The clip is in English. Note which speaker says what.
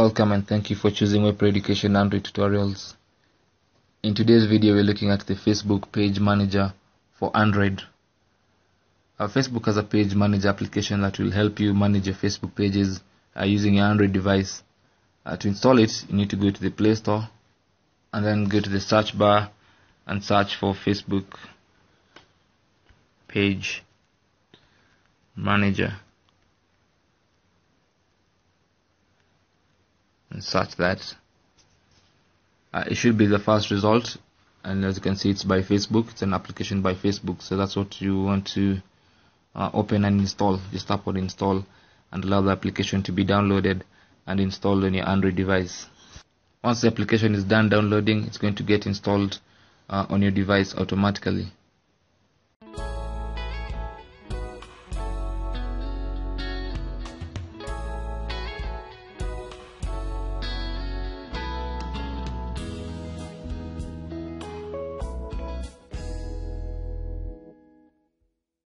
Speaker 1: Welcome and thank you for choosing Web Education Android Tutorials. In today's video we're looking at the Facebook Page Manager for Android. Uh, Facebook has a page manager application that will help you manage your Facebook pages uh, using your Android device. Uh, to install it you need to go to the Play Store and then go to the search bar and search for Facebook Page Manager. Search that uh, it should be the first result. And as you can see it's by Facebook. It's an application by Facebook. So that's what you want to uh, open and install. Just tap on install and allow the application to be downloaded and installed on your Android device. Once the application is done downloading it's going to get installed uh, on your device automatically